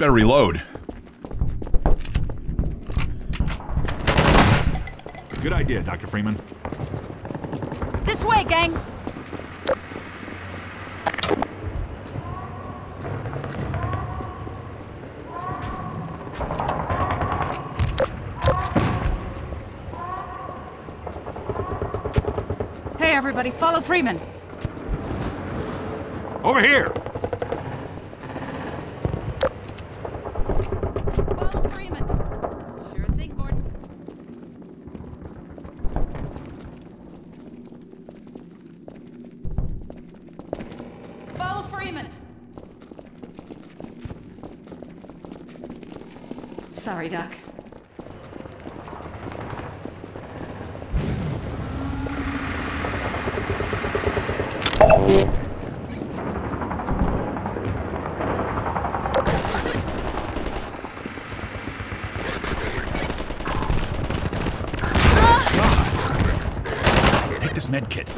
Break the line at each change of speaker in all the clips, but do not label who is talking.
better reload.
Good idea, Dr. Freeman.
This way, gang. Hey, everybody, follow Freeman.
Over here!
Follow Freeman. Sure thing, Gordon. Follow Freeman. Sorry, Doc.
Take this med kit.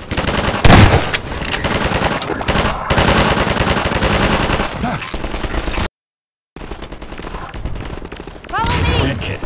Follow me!
Med kit.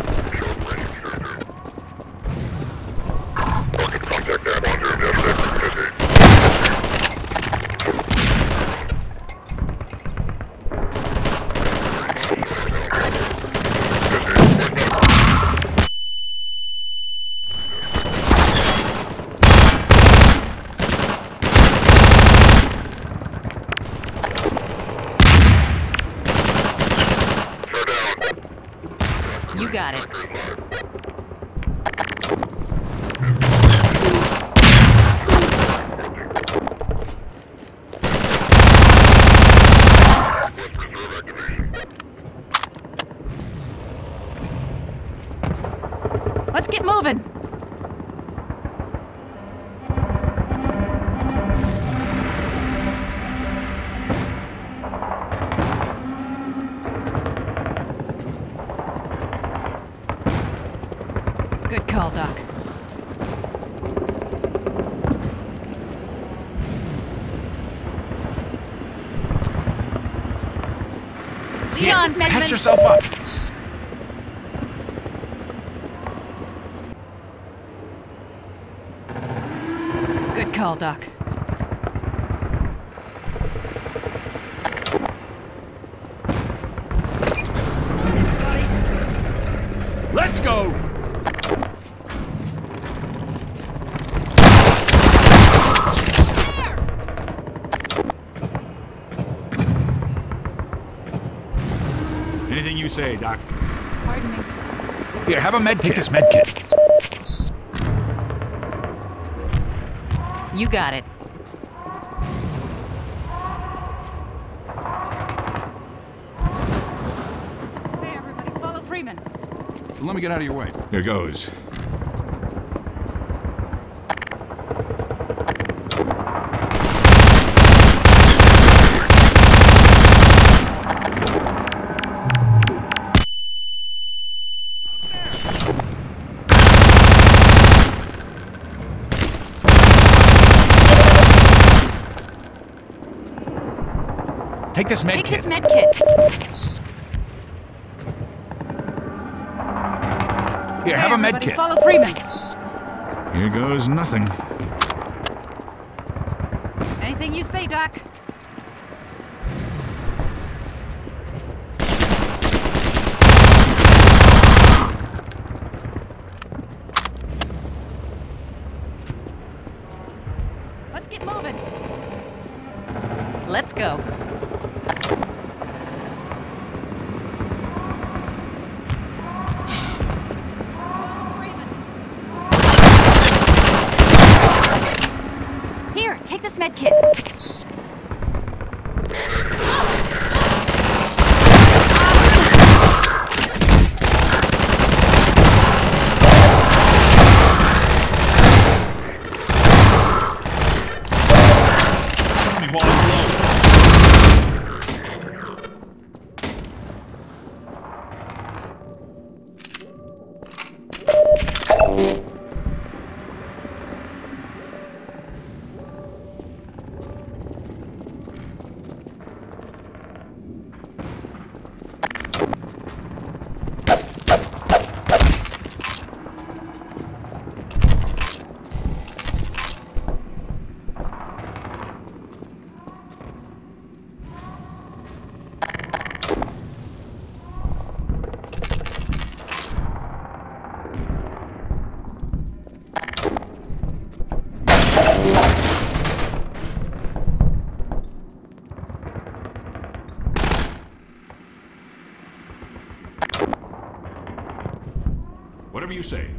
You got it. Let's get moving. Good call, Doc. Lead on,
yourself up.
Good call, Doc.
Let's go! Anything you say, Doc.
Pardon me.
Here, have a med kit. Take this med kit.
You got it. Hey, everybody, follow Freeman.
Let me get out of your way. Here goes. Take this med
Take
kit.
this med kit.
Here,
Hey,
have a med kit.
Follow Freeman.
Here goes nothing.
Anything you say, Doc.
You say.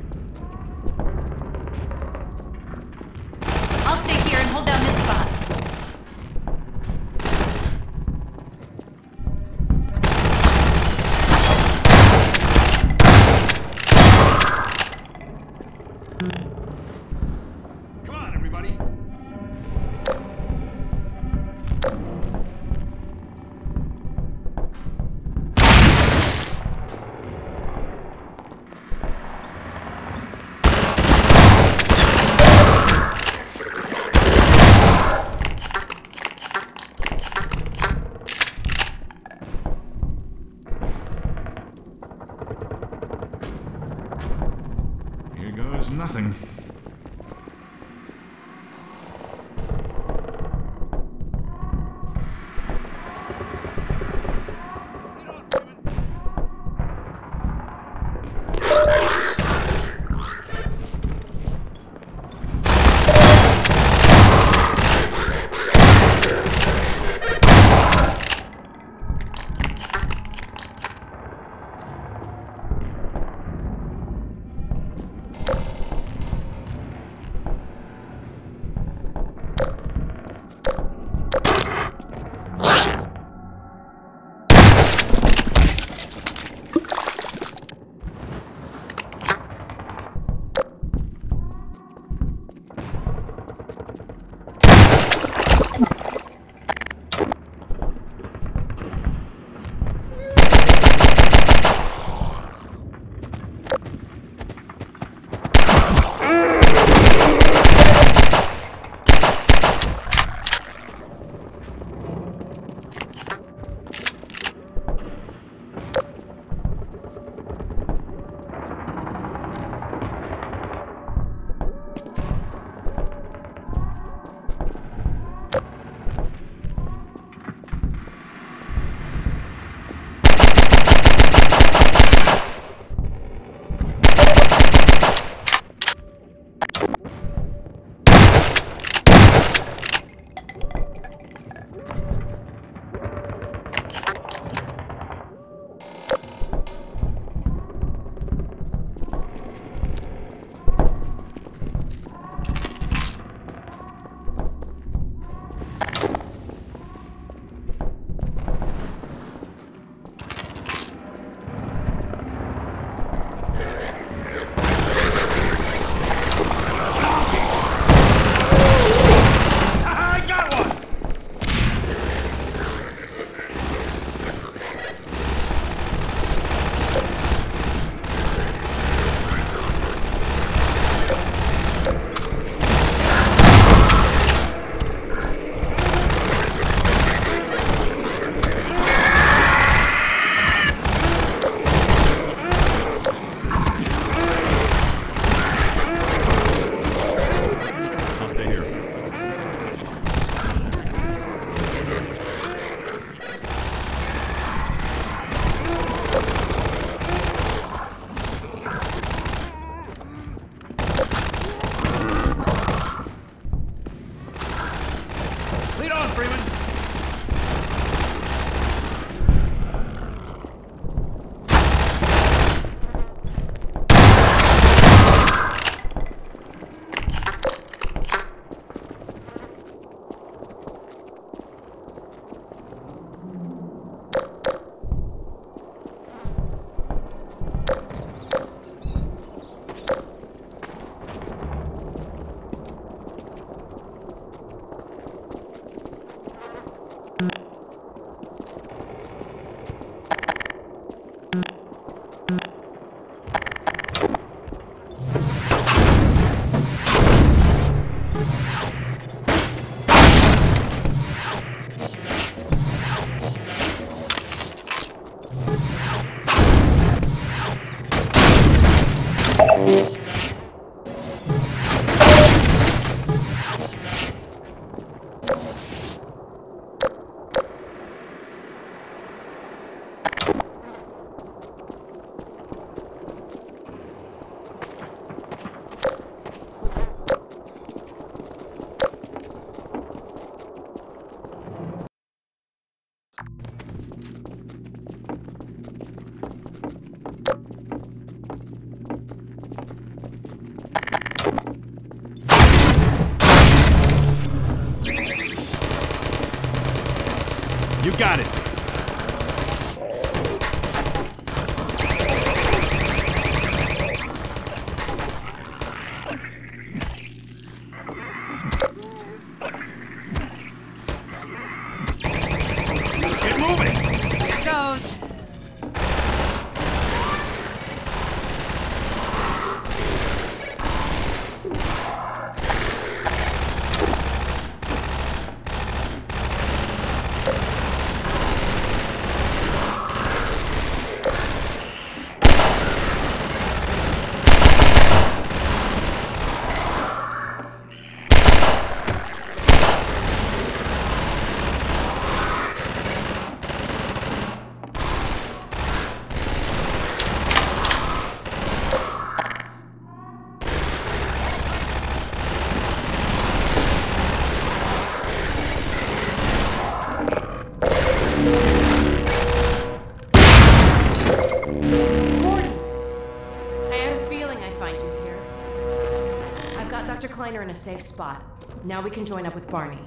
In a safe spot. Now we can join up with Barney.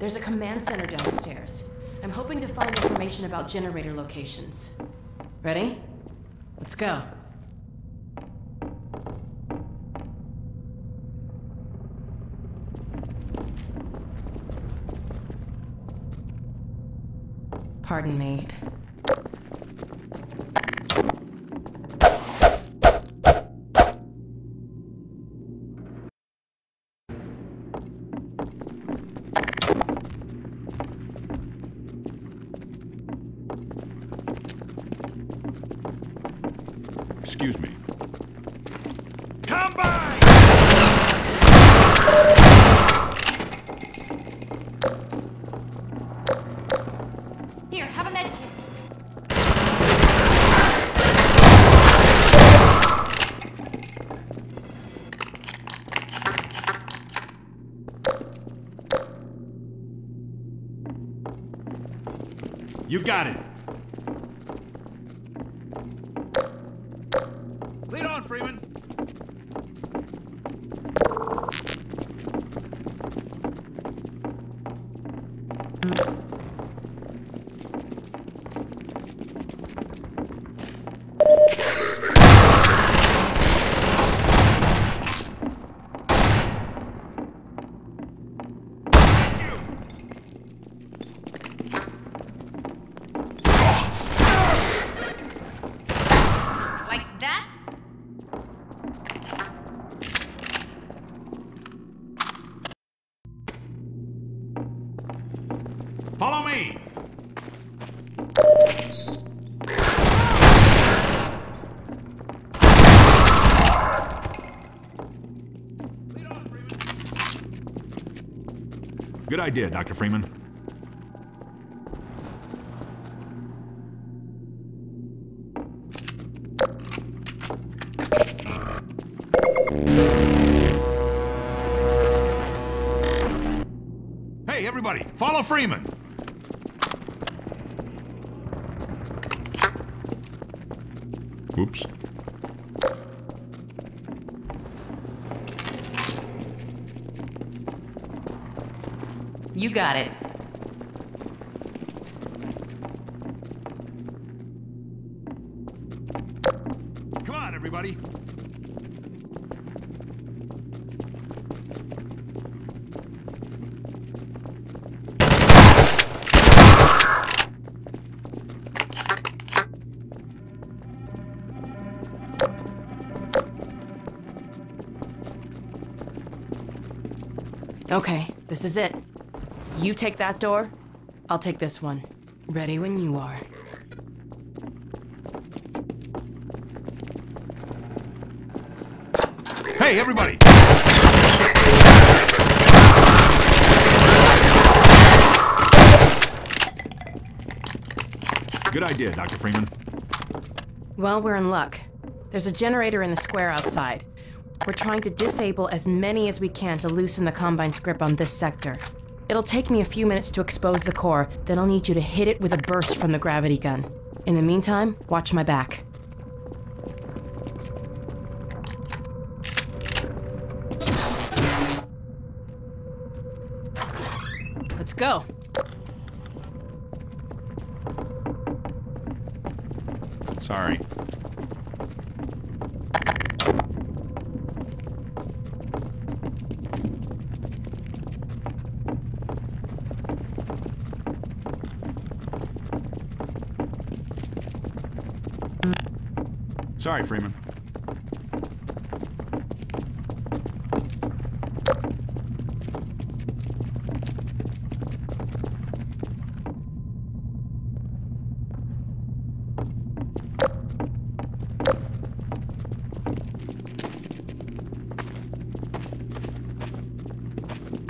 There's a command center downstairs. I'm hoping to find information about generator locations. Ready? Let's go.
You got it. Idea, Dr. Freeman. Hey, everybody, follow Freeman.
Got it.
Come on, everybody.
Okay, this is it. You take that door, I'll take this one. Ready when you are.
Hey, everybody! Good idea, Dr. Freeman.
Well, we're in luck. There's a generator in the square outside. We're trying to disable as many as we can to loosen the Combine's grip on this sector. It'll take me a few minutes to expose the core, then I'll need you to hit it with a burst from the gravity gun. In the meantime, watch my back. Let's go. Sorry. Sorry, Freeman.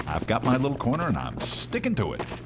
I've got my little corner and I'm sticking to it.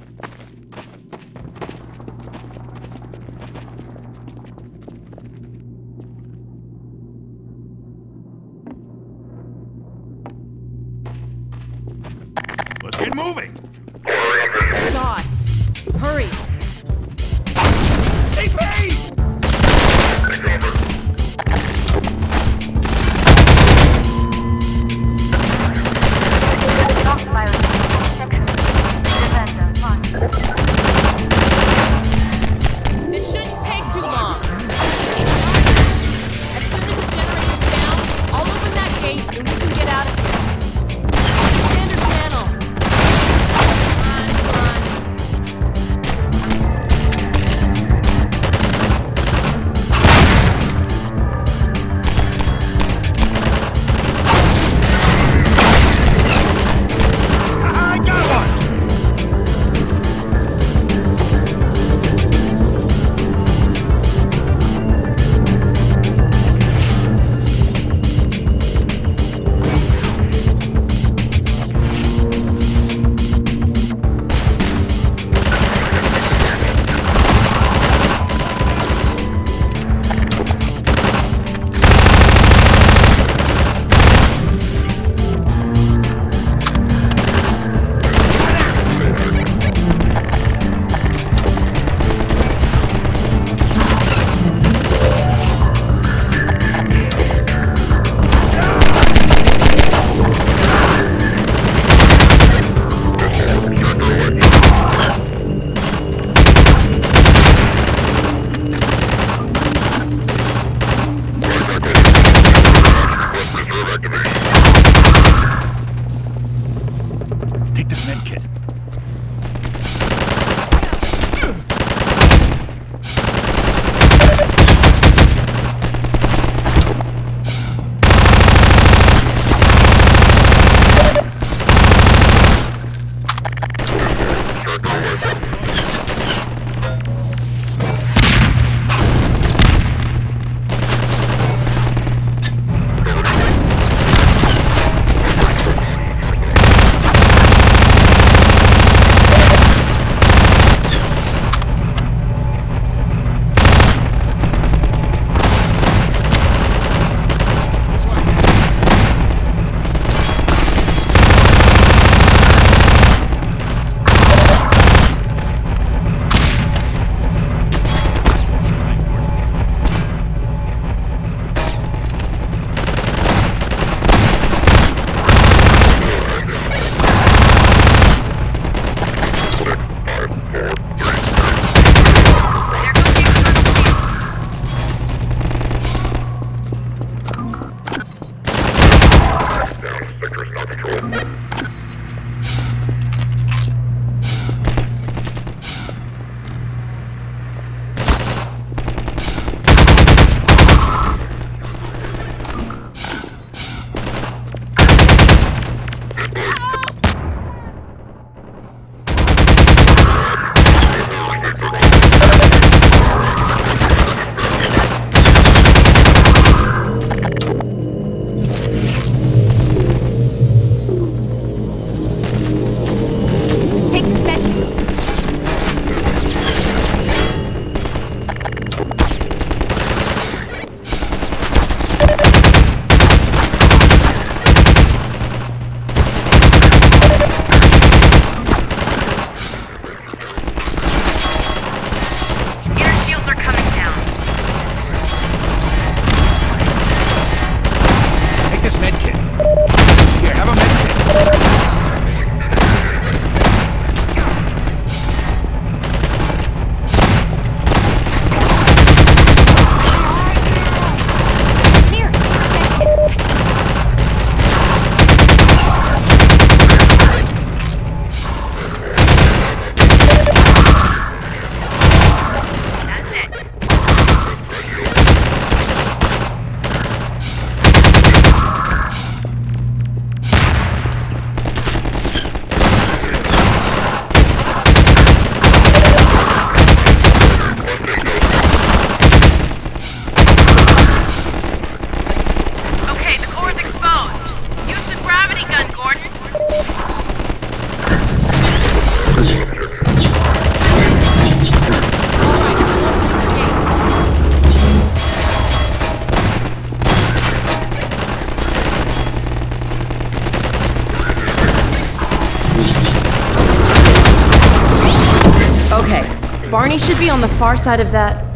be on the far side of that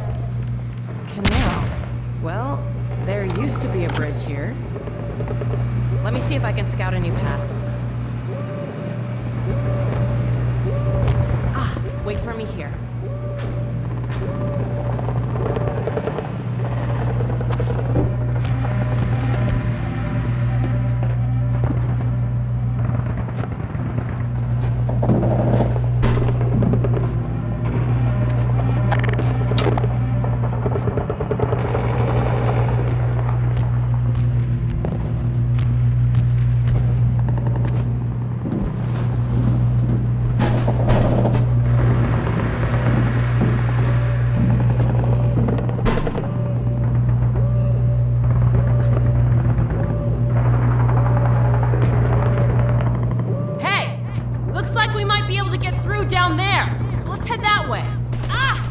down there. Let's head that way. Ah!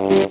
Thank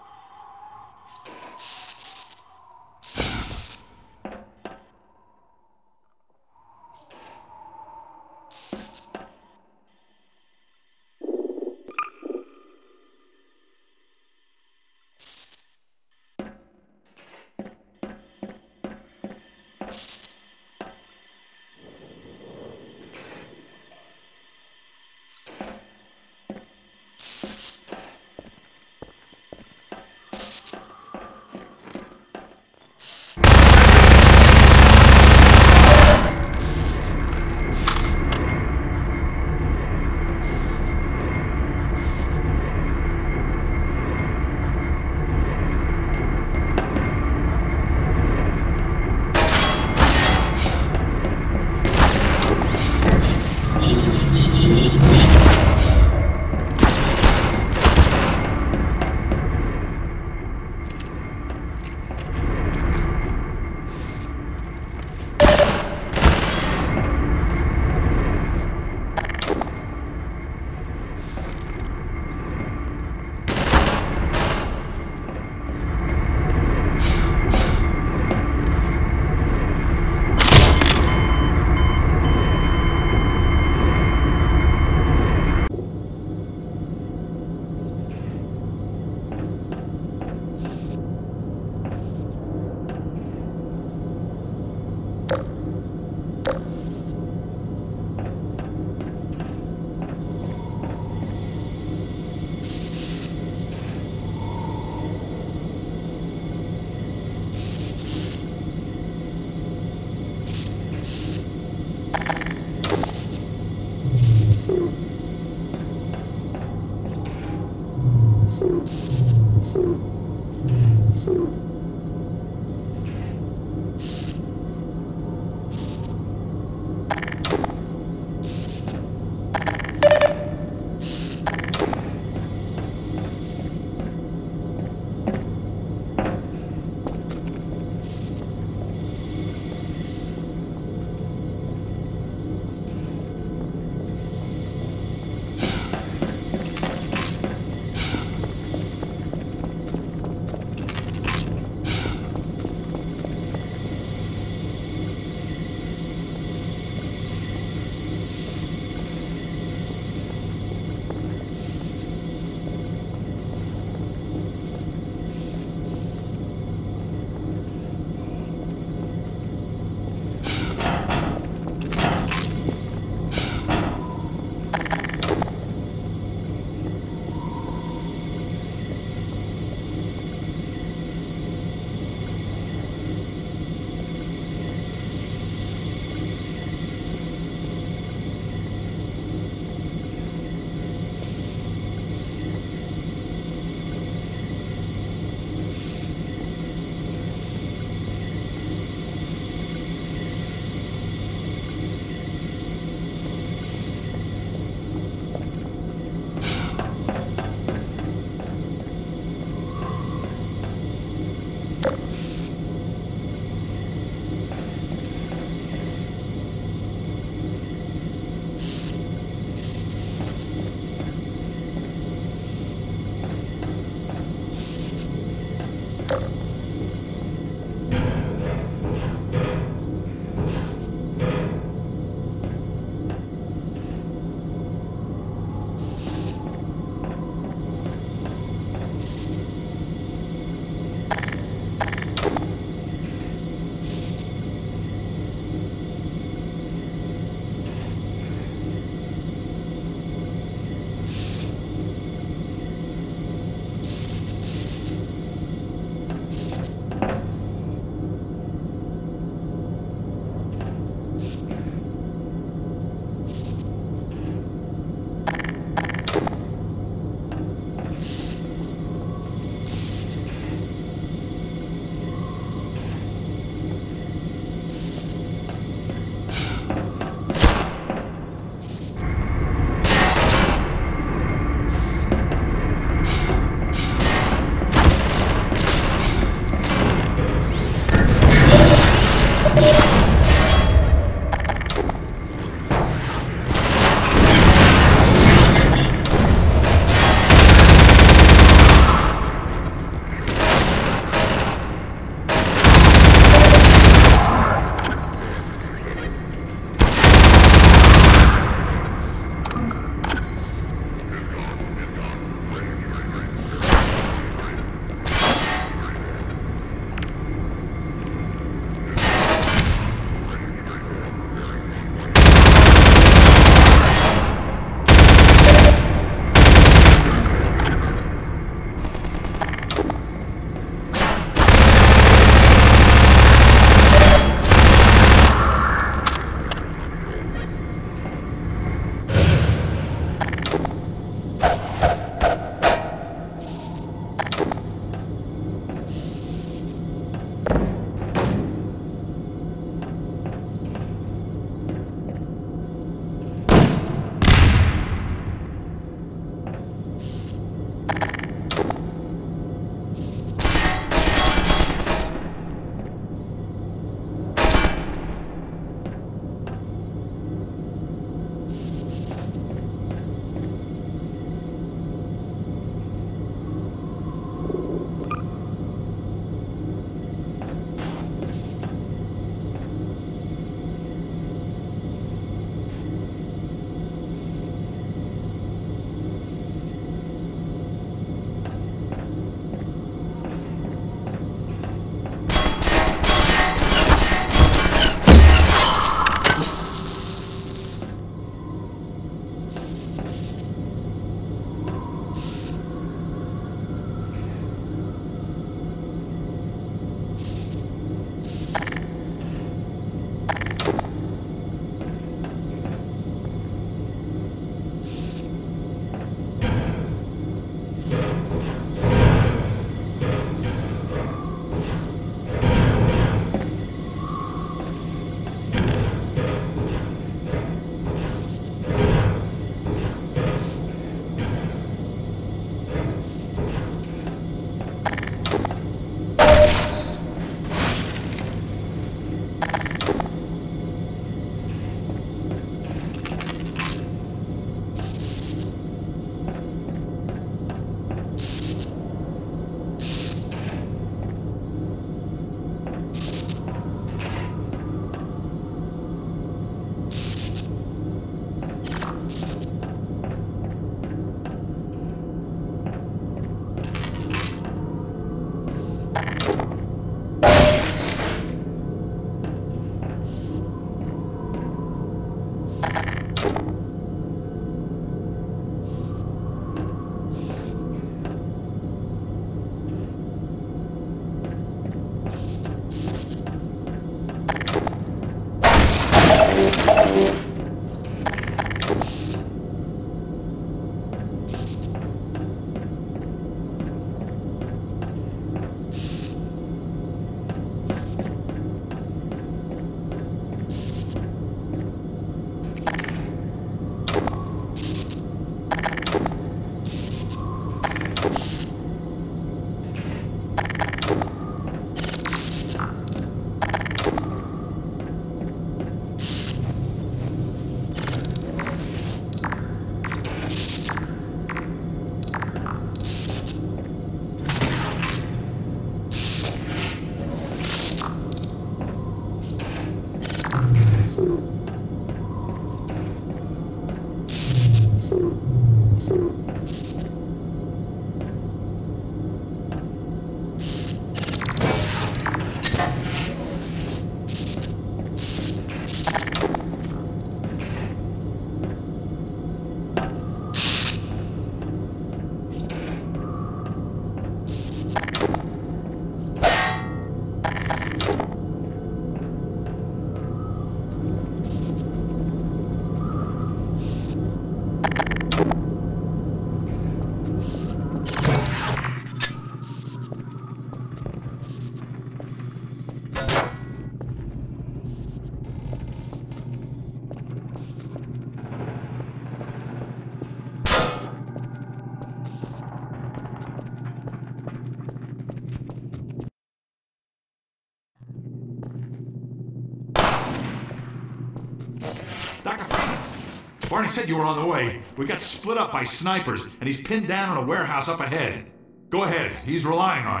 Barney said you were on the way. We got split up by snipers, and he's pinned down in a warehouse up ahead. Go ahead, he's relying on you.